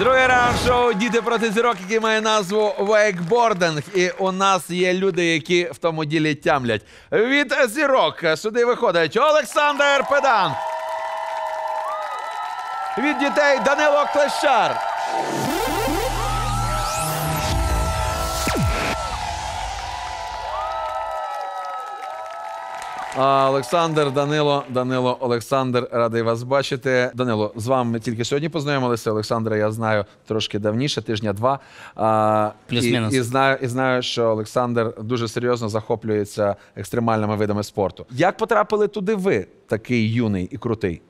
Другий раунд шоу Діти проти зірок, який має назву вейкбординг. І у нас є люди, які в тому ділі тямлять. Від зірок сюди виходить Олександр Педан. Від дітей Данило Клещар. Олександр, Данило, Данило, Олександр, радий вас бачити. Данило, з вами ми тільки сьогодні познайомилися. Олександра, я знаю трошки давніше, тижня два. Плюс-мінус. І, і, знаю, і знаю, що Олександр дуже серйозно захоплюється екстремальними видами спорту. Як потрапили туди ви, такий юний і крутий?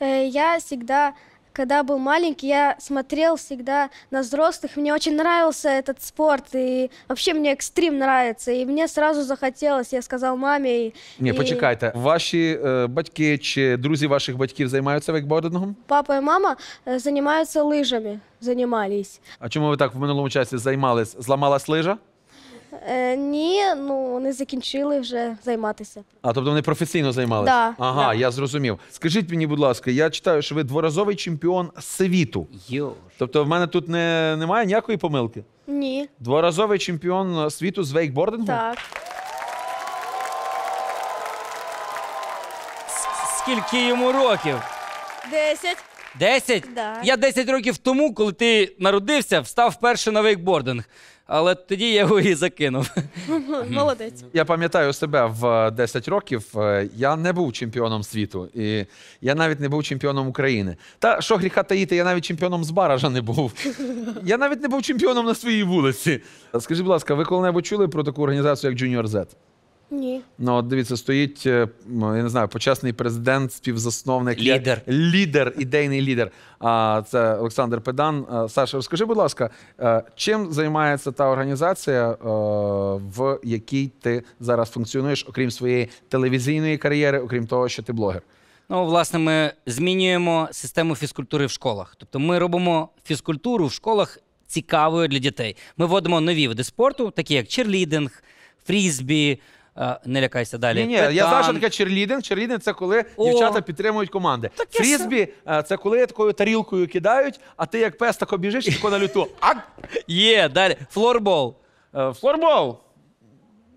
Э, Я всегда, когда был маленький, я смотрел всегда на взрослых. Мне очень нравился этот спорт, и вообще мне экстрим нравится. И мне сразу захотелось, я сказал маме. И, Ні, и почекайте, ваші е, батьки чи друзі ваших батьків займаються вейкбордингом? Папа и мама э, занимаются лыжами, занимались. А чому ви так в минулому часі займались? Зламалась лижа? Е, ні, ну вони закінчили вже займатися. А тобто вони професійно займалися? Да, ага, да. я зрозумів. Скажіть мені, будь ласка, я читаю, що ви дворазовий чемпіон світу. Йо. Тобто в мене тут не, немає ніякої помилки. Ні, Дворазовий чемпіон світу з вейкбордингу? так. Скільки йому років? Десять. Десять? Да. Я 10 років тому, коли ти народився, встав вперше на вейкбординг. Але тоді я його і закинув. Молодець. Я пам'ятаю себе в е, 10 років. е, Я не був чемпіоном світу, і я навіть не був чемпіоном України. Та що гріха таїти, я навіть чемпіоном з Баража не був. Я навіть не був чемпіоном на своїй вулиці. Скажіть, будь ласка, ви коли-небудь чули про таку організацію, як Junior Z? Ні. Ну, от дивіться, стоїть, е, м, я не знаю, почесний президент, співзасновник. я- Лідер. Лідер, ідейний лідер. А це Олександр Педан. А, Саша, розкажи, будь ласка, е, чим займається та організація, е, в якій ти зараз функціонуєш, окрім своєї телевізійної кар'єри, окрім того, що ти блогер? Ну, власне, ми змінюємо систему фізкультури в школах. Тобто ми робимо фізкультуру в школах цікавою для дітей. Ми вводимо нові види спорту, такі як черлідинг, фрізбі. Е, Не лякайся далі. Ні, ні, я знаю, що таке черлідинг. Черлідинг це коли О. дівчата підтримують команди. Таке Фрізбі е, це коли такою тарілкою кидають, а ти як пес тако біжиш і тако на люту. Є, далі. Флорбол. Е, Флорбол.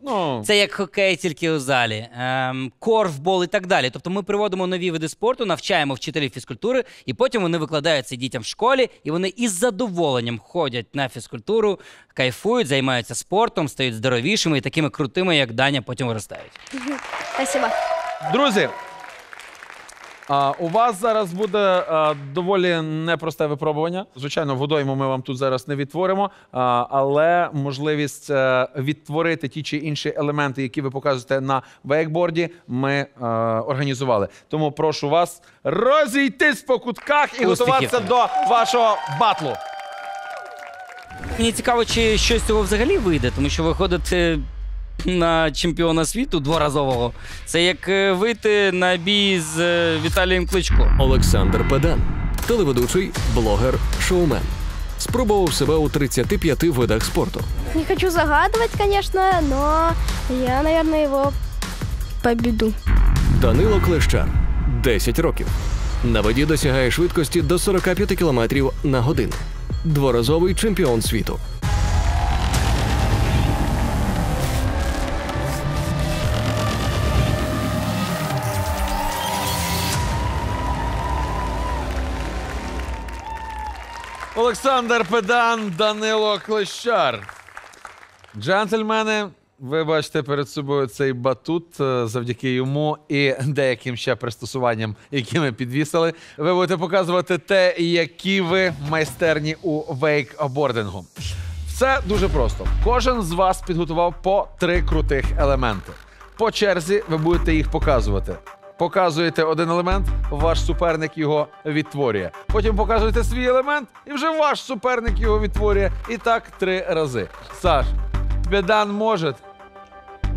Ну, Це як хокей, тільки у залі, ем, корфбол і так далі. Тобто ми приводимо нові види спорту, навчаємо вчителів фізкультури, і потім вони викладають це дітям в школі, і вони із задоволенням ходять на фізкультуру, кайфують, займаються спортом, стають здоровішими і такими крутими, як Даня, потім виростають. Спасибо. Друзі, а, у вас зараз буде а, доволі непросте випробування. Звичайно, водойму ми вам тут зараз не відтворимо, а, але можливість е, відтворити ті чи інші елементи, які ви показуєте на вейкборді, ми е, організували. Тому прошу вас розійтись по кутках і Успіхів. готуватися до вашого батлу. Мені цікаво, чи щось з цього взагалі вийде, тому що виходити на чемпіона світу дворазового це як е, вийти на бій з е, Віталієм Кличко. Олександр Педан, телеведучий, блогер, шоумен. Спробував себе у 35 видах спорту. Не хочу загадывать, конечно, но я, наверное, его победу. Данило Клещар 10 років. На воді досягає швидкості до 45 км на годину. Дворазовий чемпіон світу. Олександр Педан, Данило Клещар. Джентльмени, ви бачите перед собою цей батут. Е, Завдяки йому і деяким ще пристосуванням, які ми підвісили. Ви будете показувати те, які ви майстерні у вейкбордингу. Все дуже просто. Кожен з вас підготував по три крутих елементи. По черзі ви будете їх показувати. Показуєте один елемент, ваш суперник його відтворює. Потім показуєте свій елемент, і вже ваш суперник його відтворює. І так три рази. Саш, Бедан може?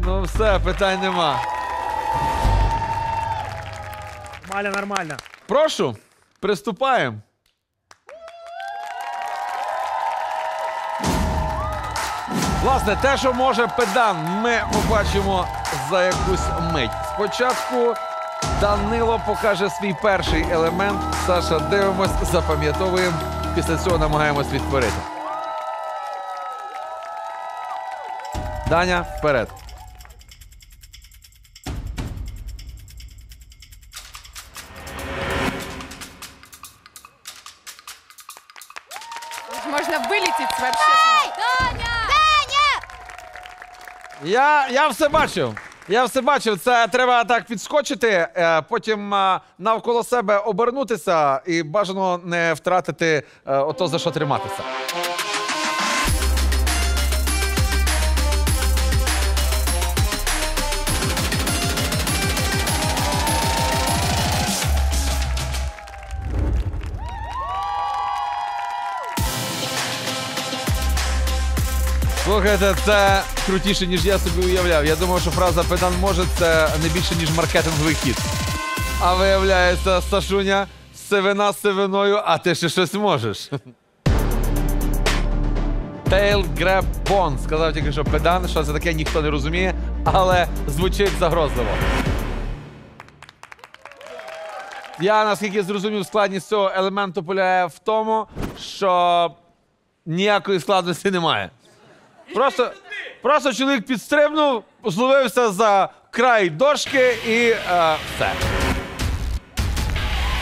Ну все, питань нема. Нормально, нормально. Прошу, приступаємо. Власне, те, що може педан, ми побачимо за якусь мить. Спочатку Данило покаже свій перший елемент. Саша, дивимось, запам'ятовуємо. після цього намагаємось відтворити. Даня, вперед. Можно вылететь вообще. Я, я все бачив. Я все бачив. Це треба так підскочити, е, потім е, навколо себе обернутися і бажано не втратити е, ото за що триматися. Слухайте, це крутіше, ніж я собі уявляв. Я думав, що фраза педан може це не більше, ніж маркетинговий хід. А виявляється, Сашуня, сивина сивиною, а ти ще щось можеш. Tail Grab Bond. Сказав тільки, що педан, що це таке, ніхто не розуміє, але звучить загрозливо. Я наскільки зрозумів, складність цього елементу полягає в тому, що ніякої складності немає. Просто, просто чоловік підстрибнув, зловився за край дошки і е, все.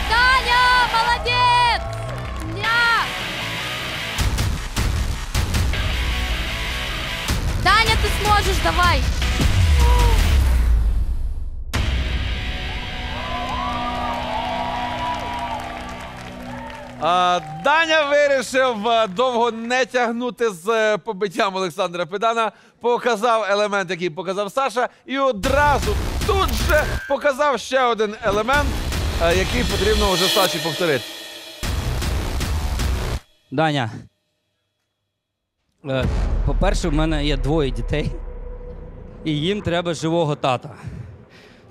Таня, молодець! Ня! Таня, ти зможеш, давай! Даня вирішив е, довго не тягнути з е, побиттям Олександра Педана. Показав елемент, який показав Саша, і одразу тут же показав ще один елемент, е, який потрібно вже Саші повторити. Даня. По-перше, в мене є двоє дітей, і їм треба живого тата.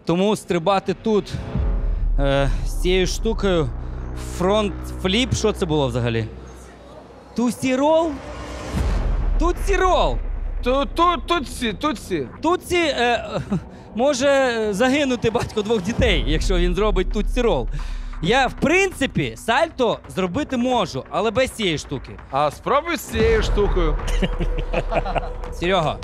Тому стрибати тут з цією штукою фронт фліп, що це було взагалі? Тусірол? Тусірол! Тут, тут, тут всі, тут всі. Тутсі е, може загинути батько двох дітей, якщо він зробить тутсірол. Я, в принципі, сальто зробити можу, але без цієї штуки. А спробуй з цією штукою. Серега,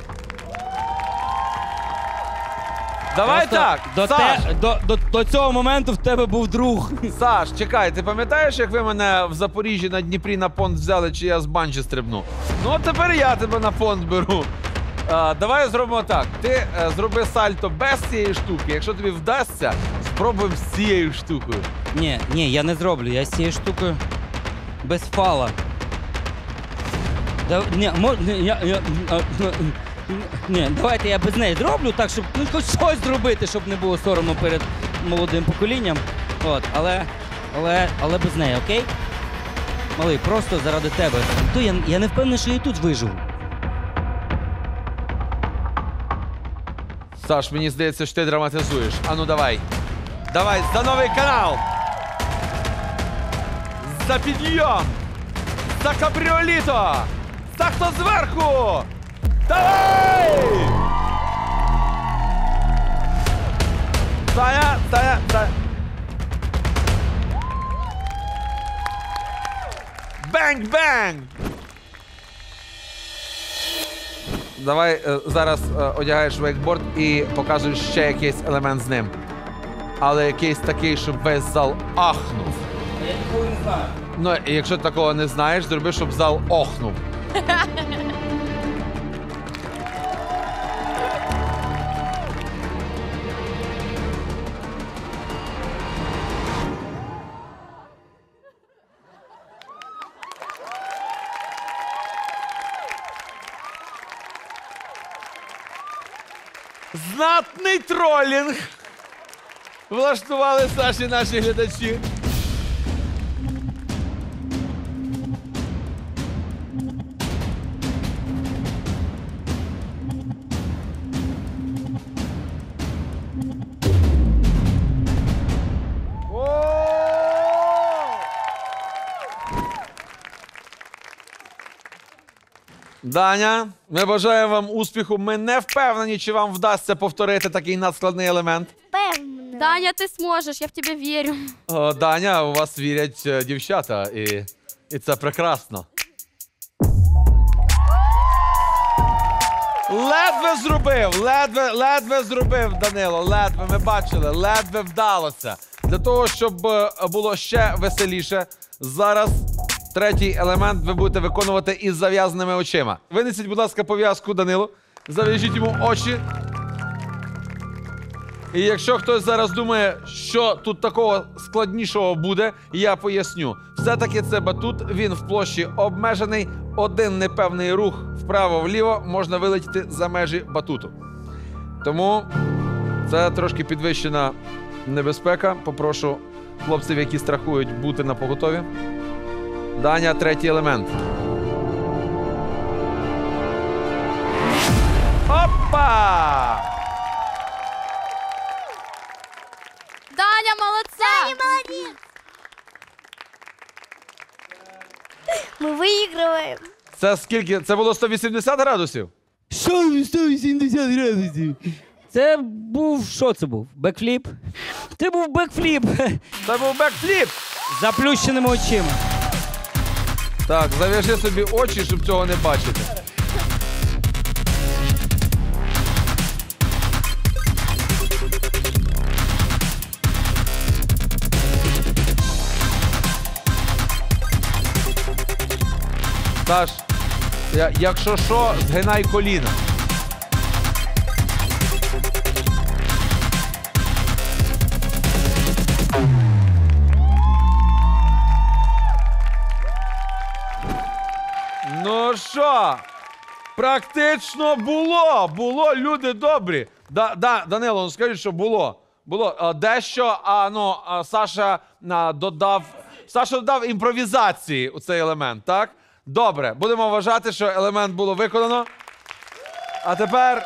Давай просто так. До, Саш, те, до, до, до цього моменту в тебе був друг. Саш, чекай, ти пам'ятаєш, як ви мене в Запоріжжі на Дніпрі на понт взяли, чи я з банджі стрибну? Ну, от тепер я тебе на понт беру. А, давай зробимо так. Ти е, зроби сальто без цієї штуки. Якщо тобі вдасться, спробуємо з цією штукою. Ні, ні, я не зроблю. Я з цією штукою без фала. Да, ні, мо, ні, я, я, а, н- ні, давайте я без неї зроблю, так, щоб ну, хоч щось зробити, щоб не було соромно перед молодим поколінням. От, але, але, але без неї, окей? Малий, просто заради тебе. То я, я не впевнений, що я і тут виживу. Саш, мені здається, що ти драматизуєш. Ану, давай. Давай, за новий канал. За підйом. За кабріоліто. За хто зверху. Давай! Таня, Таня, Таня. Bang-bang! Давай е, зараз е, одягаєш вейкборд і показуєш ще якийсь елемент з ним. Але якийсь такий, щоб весь зал ахнув. Я такого не знаю. Ну, і якщо ти такого не знаєш, зроби, щоб зал охнув. Знатний тролінг влаштували Саші наші глядачі. Даня, ми бажаємо вам успіху. Ми не впевнені, чи вам вдасться повторити такий надскладний елемент. Певно. Таня, ты сможешь, я в тебя верю. О, Даня, у вас вірять е, дівчата, і І це прекрасно. Ледве зробив, ледве, ледве зробив Данило. Ледве ми бачили, ледве вдалося. Для того, щоб е, було ще веселіше, зараз третій елемент ви будете виконувати із зав'язаними очима. Винесіть, будь ласка, пов'язку Данилу. Зав'яжіть йому очі. І якщо хтось зараз думає, що тут такого складнішого буде, я поясню. Все-таки це батут, він в площі обмежений. Один непевний рух вправо-вліво можна вилетіти за межі батуту. Тому це трошки підвищена небезпека. Попрошу хлопців, які страхують, бути на поготові. Даня, третій елемент. Опа! Даня, молодца! Даня, молодец! Мы выигрываем. Це скільки? Це було 180 градусів? Що 180 градусів? Це був. Що це був? Бекфліп? Це був бекфліп Це був бекфліп! з заплющеними очима. Так, зав'яжи собі очі, щоб цього не бачити. Саш, якщо що, згинай коліна. Ну що, практично було. Було, люди добрі. Да, да, Данило, ну скажи, що було. Було А, дещо, а ну а, Саша а, додав. Саша додав імпровізації у цей елемент, так? Добре, будемо вважати, що елемент було виконано. А тепер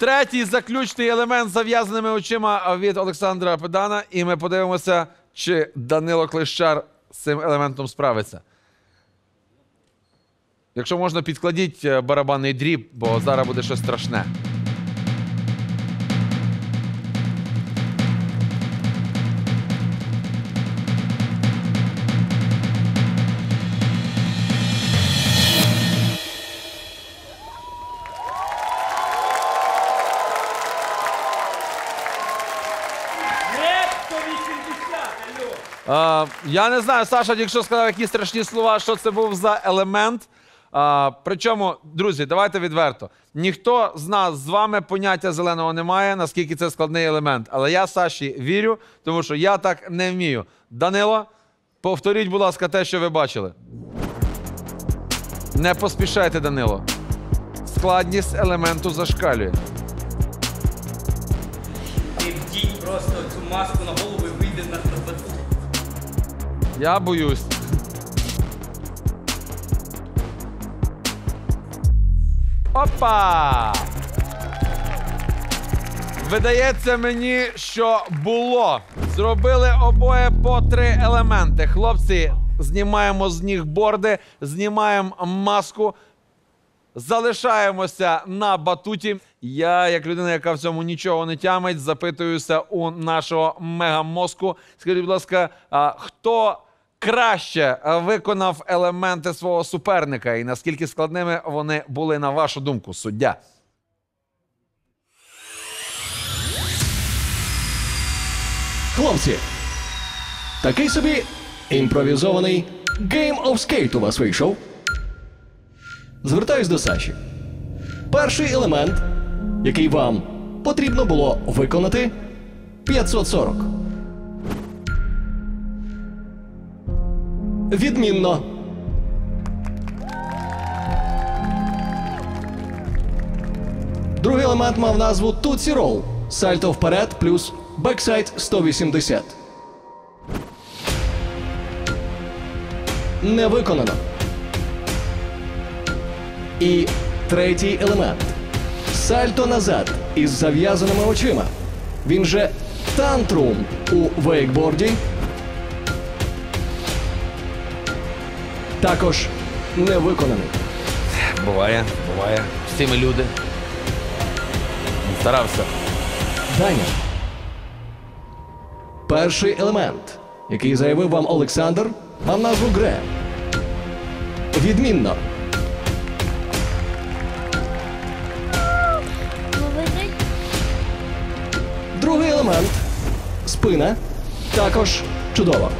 третій заключний елемент з зав'язаними очима від Олександра Педана. І ми подивимося, чи Данило Клещар з цим елементом справиться. Якщо можна, підкладіть е, барабанний дріб, бо зараз буде щось страшне. Я не знаю, Саша, якщо сказав якісь страшні слова, що це був за елемент. А, причому, друзі, давайте відверто. Ніхто з нас з вами поняття зеленого не має, наскільки це складний елемент. Але я Саші вірю, тому що я так не вмію. Данило, повторіть, будь ласка, те, що ви бачили. Не поспішайте, Данило. Складність елементу зашкалює. Ти вдінь просто цю маску на голову і вийде на батут. Я боюсь. Опа! Видається мені, що було. Зробили обоє по три елементи. Хлопці, знімаємо з них борди, знімаємо маску. Залишаємося на батуті. Я, як людина, яка в цьому нічого не тямить, запитуюся у нашого мегамозку. Скажіть, будь ласка, хто краще виконав елементи свого суперника і наскільки складними вони були, на вашу думку, суддя? Хлопці, такий собі імпровізований Game of Skate у вас вийшов. Звертаюсь до Саші. Перший елемент, який вам потрібно було виконати 540. Відмінно. Другий елемент мав назву Tootsie Roll. Сальто вперед плюс backside 180. Не виконано. І третій елемент. Сальто назад із зав'язаними очима. Він же тантрум у вейкборді. Також не виконаний. Буває, буває. Всі ми люди. Старався. Даня. Перший елемент, який заявив вам Олександр, Вам назву гри. Відмінно. Другий елемент. Спина. Також чудово.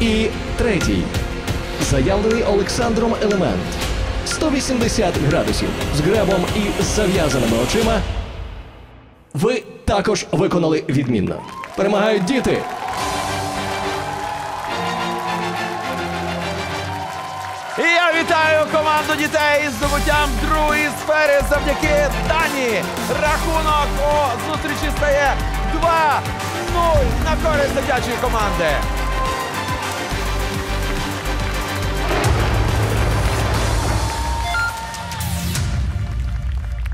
І третій. Заявлений Олександром елемент. 180 градусів з гребом і з зав'язаними очима. Ви також виконали відмінно. Перемагають діти. І я вітаю команду дітей із здобуттям другої сфери завдяки Дані. Рахунок у зустрічі стає 2-0 на користь дитячої команди.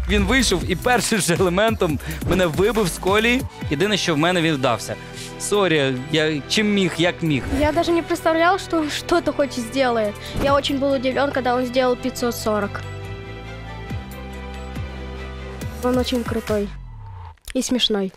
Він вийшов і першим же елементом мене вибив з колії. Єдине, що в мене він вдався. Сорі, я чим міг, як міг. Я даже не представлял, что он что-то хоть сделает. Я очень был удивлен, когда он сделал 540. Он очень крутой и смешной.